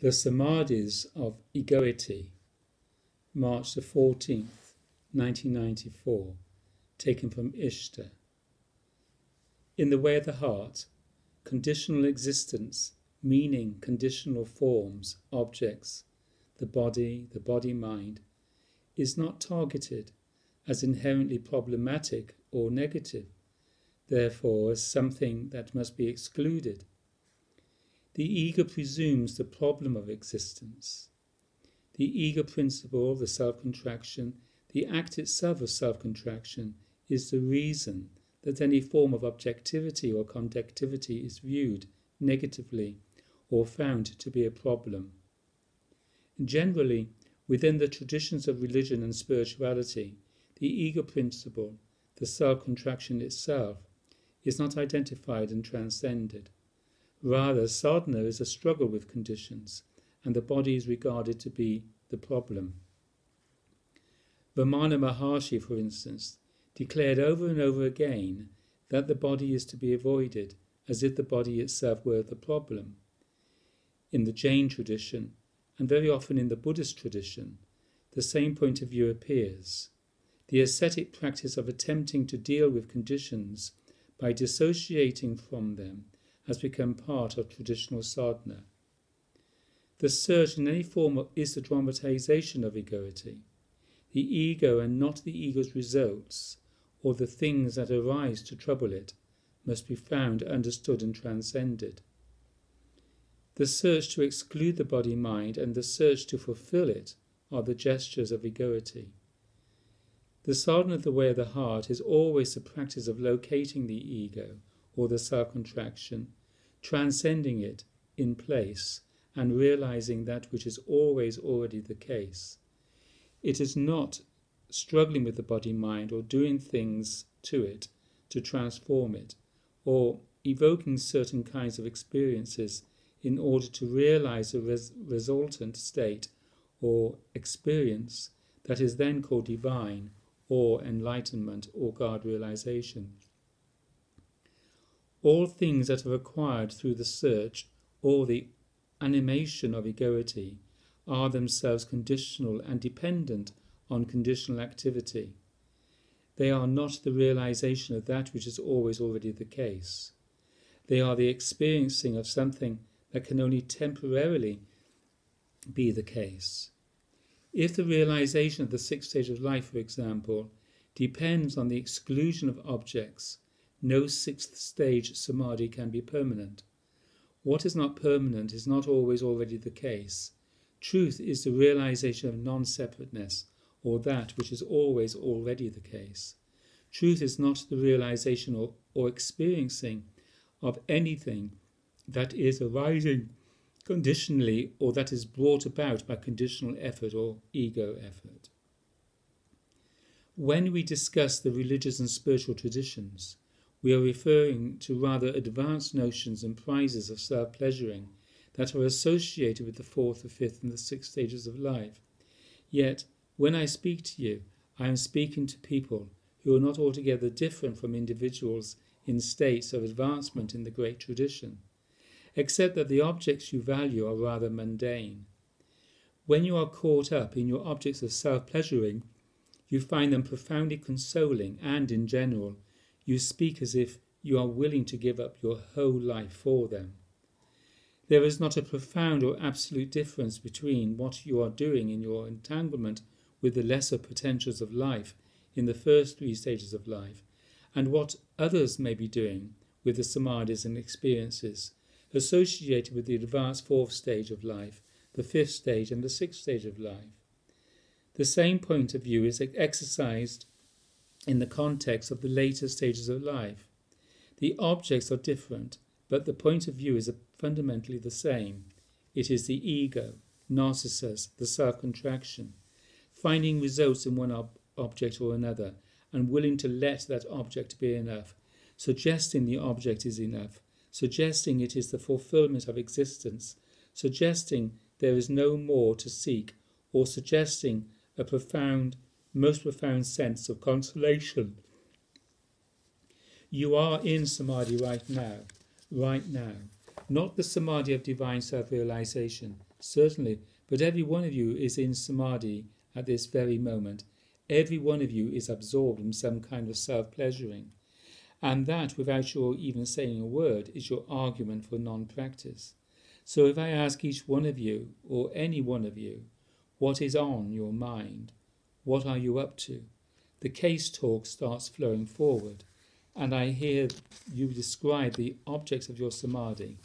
The Samadhis of Egoity, March the 14th, 1994, taken from Ishta. In the way of the heart, conditional existence, meaning conditional forms, objects, the body, the body mind, is not targeted as inherently problematic or negative, therefore as something that must be excluded the ego presumes the problem of existence. The ego principle, the self contraction, the act itself of self contraction, is the reason that any form of objectivity or conductivity is viewed negatively or found to be a problem. Generally, within the traditions of religion and spirituality, the ego principle, the self contraction itself, is not identified and transcended. Rather, sadhana is a struggle with conditions, and the body is regarded to be the problem. Ramana Maharshi, for instance, declared over and over again that the body is to be avoided, as if the body itself were the problem. In the Jain tradition, and very often in the Buddhist tradition, the same point of view appears. The ascetic practice of attempting to deal with conditions by dissociating from them has become part of traditional sadhana. The search in any form is the dramatization of egoity. The ego and not the ego's results, or the things that arise to trouble it, must be found, understood, and transcended. The search to exclude the body mind and the search to fulfill it are the gestures of egoity. The sadhana of the way of the heart is always the practice of locating the ego or the self contraction transcending it in place and realizing that which is always already the case. It is not struggling with the body mind or doing things to it to transform it or evoking certain kinds of experiences in order to realize a res- resultant state or experience that is then called divine or enlightenment or God realization all things that are acquired through the search or the animation of egoity are themselves conditional and dependent on conditional activity. They are not the realization of that which is always already the case. They are the experiencing of something that can only temporarily be the case. If the realization of the sixth stage of life, for example, depends on the exclusion of objects no sixth stage samadhi can be permanent. What is not permanent is not always already the case. Truth is the realization of non separateness, or that which is always already the case. Truth is not the realization or, or experiencing of anything that is arising conditionally or that is brought about by conditional effort or ego effort. When we discuss the religious and spiritual traditions, we are referring to rather advanced notions and prizes of self pleasuring that are associated with the fourth, the fifth, and the sixth stages of life. Yet, when I speak to you, I am speaking to people who are not altogether different from individuals in states of advancement in the great tradition, except that the objects you value are rather mundane. When you are caught up in your objects of self pleasuring, you find them profoundly consoling and, in general, you speak as if you are willing to give up your whole life for them. There is not a profound or absolute difference between what you are doing in your entanglement with the lesser potentials of life in the first three stages of life and what others may be doing with the samadhis and experiences associated with the advanced fourth stage of life, the fifth stage, and the sixth stage of life. The same point of view is exercised in the context of the later stages of life. The objects are different, but the point of view is fundamentally the same. It is the ego, narcissus, the self contraction, finding results in one ob- object or another, and willing to let that object be enough, suggesting the object is enough, suggesting it is the fulfillment of existence, suggesting there is no more to seek, or suggesting a profound most profound sense of consolation. You are in samadhi right now, right now. Not the samadhi of divine self realization, Certainly, but every one of you is in samadhi at this very moment. Every one of you is absorbed in some kind of self pleasuring. And that, without your even saying a word, is your argument for non practice. So if I ask each one of you, or any one of you, what is on your mind? What are you up to? The case talk starts flowing forward, and I hear you describe the objects of your samadhi.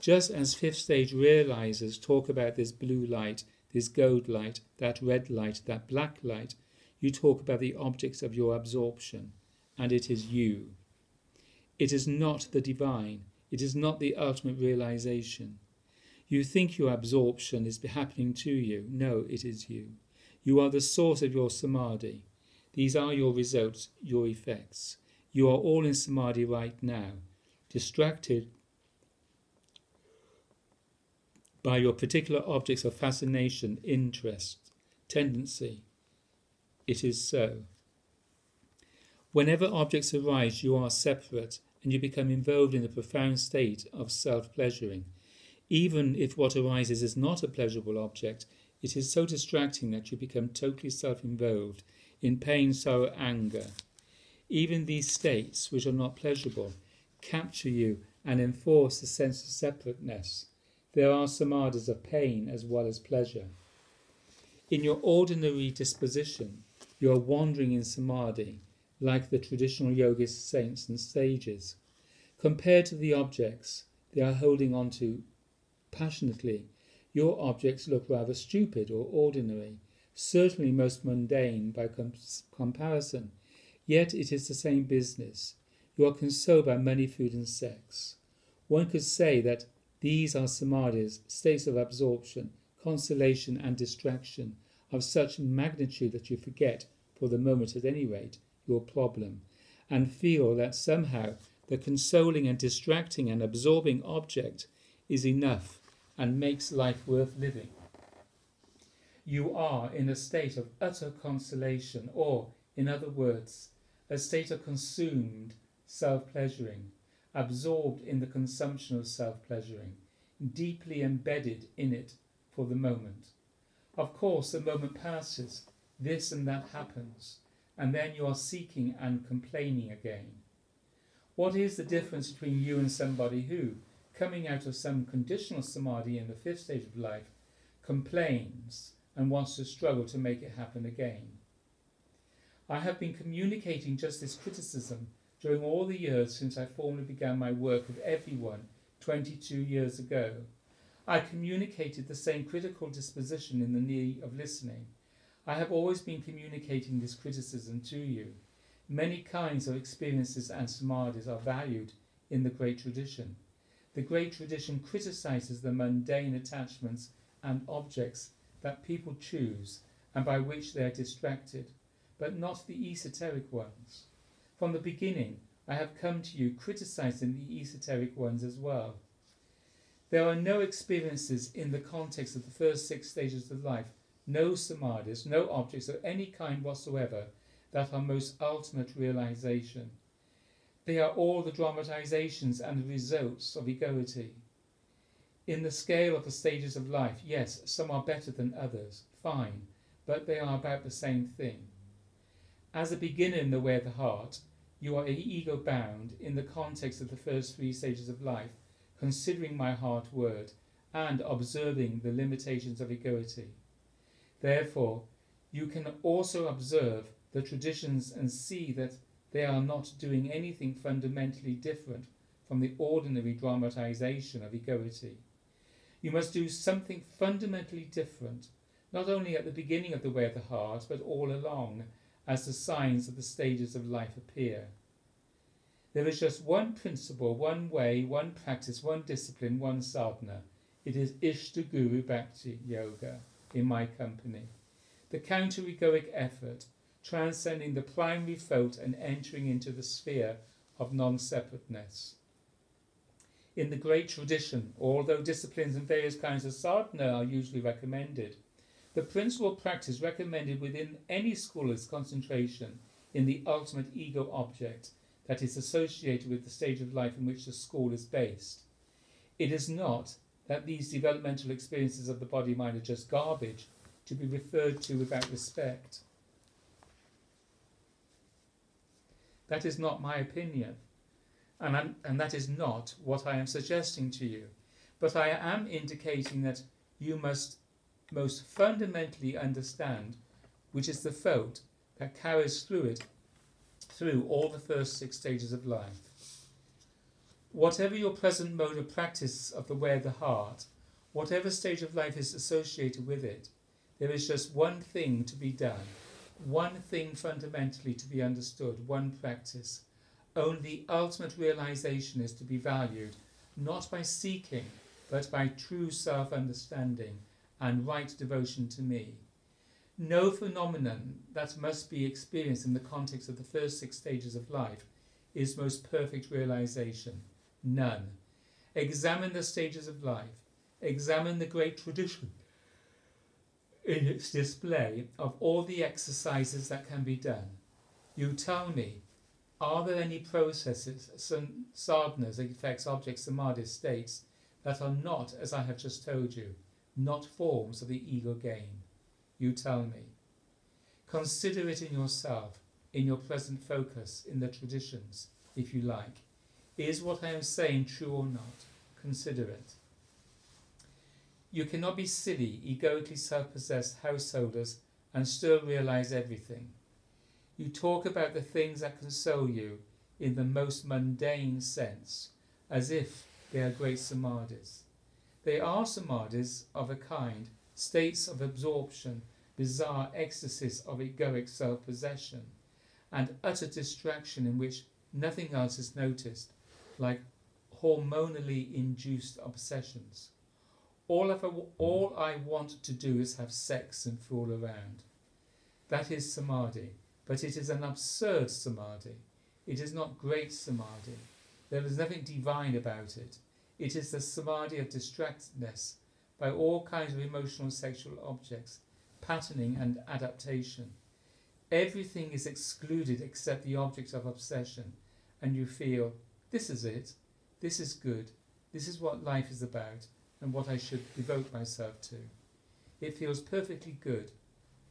Just as fifth stage realizers talk about this blue light, this gold light, that red light, that black light, you talk about the objects of your absorption, and it is you. It is not the divine, it is not the ultimate realization. You think your absorption is happening to you. No, it is you. You are the source of your samadhi. These are your results, your effects. You are all in samadhi right now, distracted by your particular objects of fascination, interest, tendency. It is so. Whenever objects arise, you are separate and you become involved in a profound state of self pleasuring. Even if what arises is not a pleasurable object, it is so distracting that you become totally self involved in pain, sorrow, anger. Even these states, which are not pleasurable, capture you and enforce a sense of separateness. There are samadhis of pain as well as pleasure. In your ordinary disposition, you are wandering in samadhi, like the traditional yogist saints and sages. Compared to the objects they are holding on to passionately, your objects look rather stupid or ordinary, certainly most mundane by comparison, yet it is the same business. You are consoled by money, food, and sex. One could say that these are samadhis, states of absorption, consolation, and distraction of such magnitude that you forget, for the moment at any rate, your problem, and feel that somehow the consoling and distracting and absorbing object is enough and makes life worth living. You are in a state of utter consolation, or, in other words, a state of consumed self pleasuring, absorbed in the consumption of self pleasuring, deeply embedded in it for the moment. Of course, the moment passes, this and that happens, and then you are seeking and complaining again. What is the difference between you and somebody who, coming out of some conditional samadhi in the fifth stage of life, complains and wants to struggle to make it happen again. I have been communicating just this criticism during all the years since I formally began my work with everyone 22 years ago. I communicated the same critical disposition in the Knee of Listening. I have always been communicating this criticism to you. Many kinds of experiences and samadhis are valued in the great tradition. The great tradition criticizes the mundane attachments and objects that people choose and by which they are distracted, but not the esoteric ones. From the beginning, I have come to you criticizing the esoteric ones as well. There are no experiences in the context of the first six stages of life, no samadhis, no objects of any kind whatsoever that are most ultimate realization. They are all the dramatizations and the results of egoity. In the scale of the stages of life, yes, some are better than others, fine, but they are about the same thing. As a beginner in the way of the heart, you are ego bound in the context of the first three stages of life, considering my heart word and observing the limitations of egoity. Therefore, you can also observe the traditions and see that they are not doing anything fundamentally different from the ordinary dramatization of egoity. You must do something fundamentally different, not only at the beginning of the way of the heart, but all along, as the signs of the stages of life appear. There is just one principle, one way, one practice, one discipline, one sadhana. It is Ishta Guru Bhakti Yoga in my company. The counter egoic effort transcending the primary fault and entering into the sphere of non separateness. In the great tradition, although disciplines and various kinds of sadhana are usually recommended, the principal practice recommended within any school is concentration in the ultimate ego object that is associated with the stage of life in which the school is based. It is not that these developmental experiences of the body mind are just garbage to be referred to without respect. That is not my opinion, and, I'm, and that is not what I am suggesting to you. But I am indicating that you must most fundamentally understand which is the fault that carries through it through all the first six stages of life. Whatever your present mode of practice of the way of the heart, whatever stage of life is associated with it, there is just one thing to be done, one thing fundamentally to be understood, one practice. Only ultimate realization is to be valued, not by seeking, but by true self understanding and right devotion to me. No phenomenon that must be experienced in the context of the first six stages of life is most perfect realization. None. Examine the stages of life. Examine the great tradition in its display of all the exercises that can be done. You tell me, are there any processes, sadhanas, effects, objects, samadhi states, that are not, as I have just told you, not forms of the ego game? You tell me. Consider it in yourself, in your present focus, in the traditions, if you like. Is what I am saying true or not? Consider it. You cannot be silly, egoically self possessed householders and still realize everything. You talk about the things that console you in the most mundane sense, as if they are great samadhis. They are samadhis of a kind, states of absorption, bizarre ecstasies of egoic self possession, and utter distraction in which nothing else is noticed, like hormonally induced obsessions. All, of mm. all I want to do is have sex and fool around. That is samadhi, but it is an absurd samadhi. It is not great samadhi. There is nothing divine about it. It is the samadhi of distractedness by all kinds of emotional and sexual objects, patterning and adaptation. Everything is excluded except the object of obsession, and you feel, this is it, this is good, this is what life is about, and what I should devote myself to. It feels perfectly good.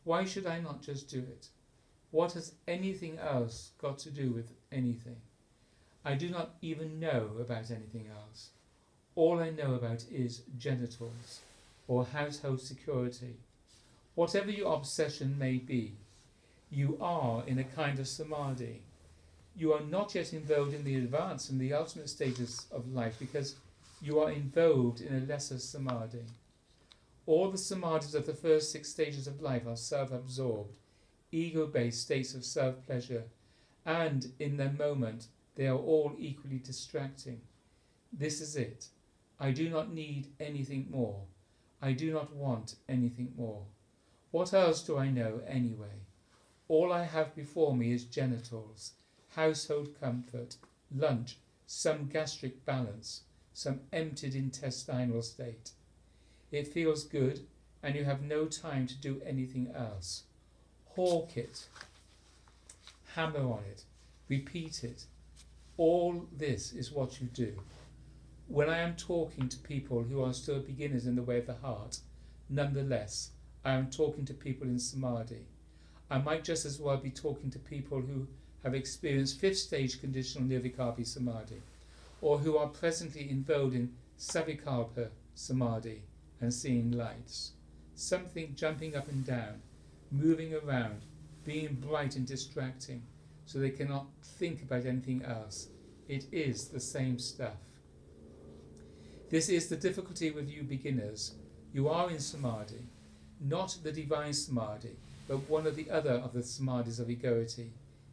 Why should I not just do it? What has anything else got to do with anything? I do not even know about anything else. All I know about is genitals or household security. Whatever your obsession may be, you are in a kind of samadhi. You are not yet involved in the advance and the ultimate stages of life because you are involved in a lesser samadhi. All the samadhis of the first six stages of life are self absorbed, ego based states of self pleasure, and in their moment they are all equally distracting. This is it. I do not need anything more. I do not want anything more. What else do I know anyway? All I have before me is genitals, household comfort, lunch, some gastric balance, some emptied intestinal state. It feels good, and you have no time to do anything else. Hawk it, hammer on it, repeat it. All this is what you do. When I am talking to people who are still beginners in the way of the heart, nonetheless, I am talking to people in samadhi. I might just as well be talking to people who have experienced fifth stage conditional nirvikalpa samadhi or who are presently involved in savikalpa samadhi and seeing lights. Something jumping up and down, moving around, being bright and distracting, so they cannot think about anything else. It is the same stuff. This is the difficulty with you beginners. You are in samadhi, not the divine samadhi, but one of the other of the samadhis of egoity.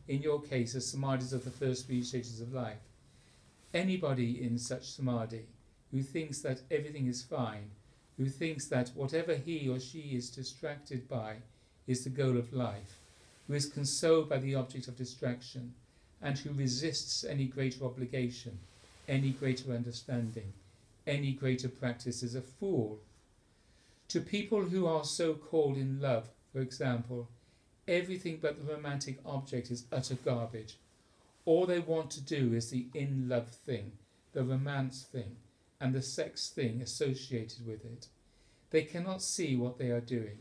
In your case, the samadhis of the first three stages of life. Anybody in such samadhi who thinks that everything is fine, who thinks that whatever he or she is distracted by is the goal of life, who is consoled by the object of distraction, and who resists any greater obligation, any greater understanding, any greater practice is a fool. To people who are so called in love, for example, everything but the romantic object is utter garbage all they want to do is the in love thing, the romance thing. and the sex thing associated with it. They cannot see what they are doing.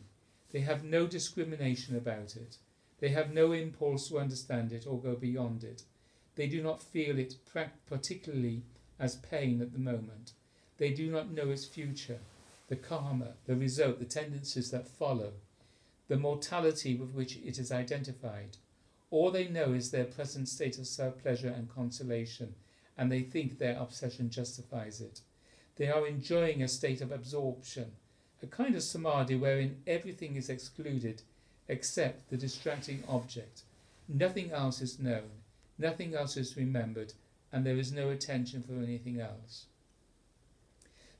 They have no discrimination about it. They have no impulse to understand it or go beyond it. They do not feel it particularly as pain at the moment. They do not know its future, the karma, the result, the tendencies that follow, the mortality with which it is identified. All they know is their present state of self pleasure and consolation, and they think their obsession justifies it. They are enjoying a state of absorption, a kind of samadhi wherein everything is excluded except the distracting object. Nothing else is known, nothing else is remembered, and there is no attention for anything else.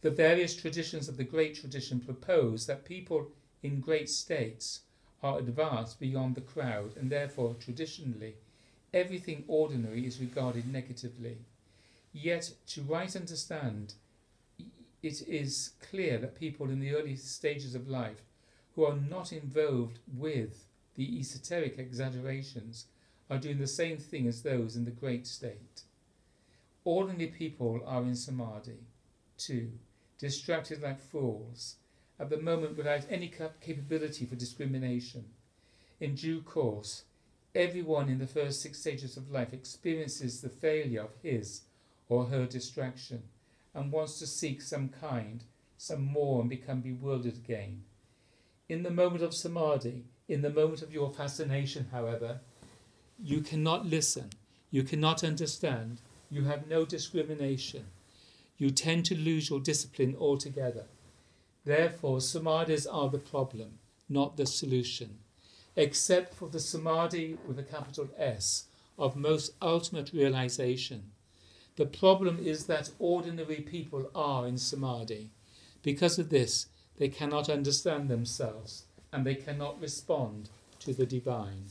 The various traditions of the great tradition propose that people in great states are advanced beyond the crowd, and therefore, traditionally, everything ordinary is regarded negatively. Yet, to right understand, it is clear that people in the early stages of life who are not involved with the esoteric exaggerations are doing the same thing as those in the great state. Ordinary people are in samadhi, too, distracted like fools, at the moment without any capability for discrimination. In due course, everyone in the first six stages of life experiences the failure of his or her distraction and wants to seek some kind, some more, and become bewildered again. In the moment of samadhi, in the moment of your fascination, however, you cannot listen, you cannot understand, you have no discrimination. You tend to lose your discipline altogether. Therefore, samadhis are the problem, not the solution. Except for the samadhi with a capital S of most ultimate realization, the problem is that ordinary people are in samadhi. Because of this, they cannot understand themselves and they cannot respond to the divine.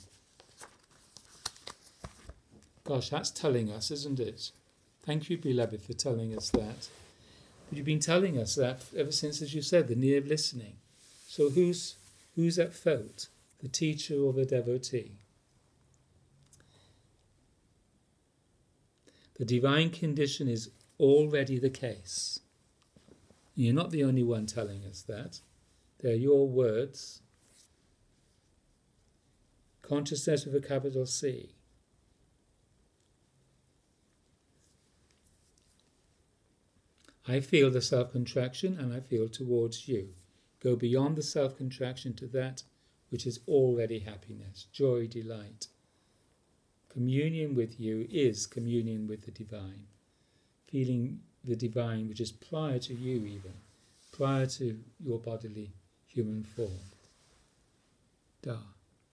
Gosh, that's telling us, isn't it? Thank you, beloved, for telling us that. But you've been telling us that ever since, as you said, the Knee of Listening. So who's who's at fault, the teacher or the devotee? The divine condition is already the case. You're not the only one telling us that. They're your words. Consciousness with a capital C. I feel the self contraction and I feel towards you. Go beyond the self contraction to that which is already happiness, joy, delight. Communion with you is communion with the divine. Feeling the divine which is prior to you, even prior to your bodily human form. Da.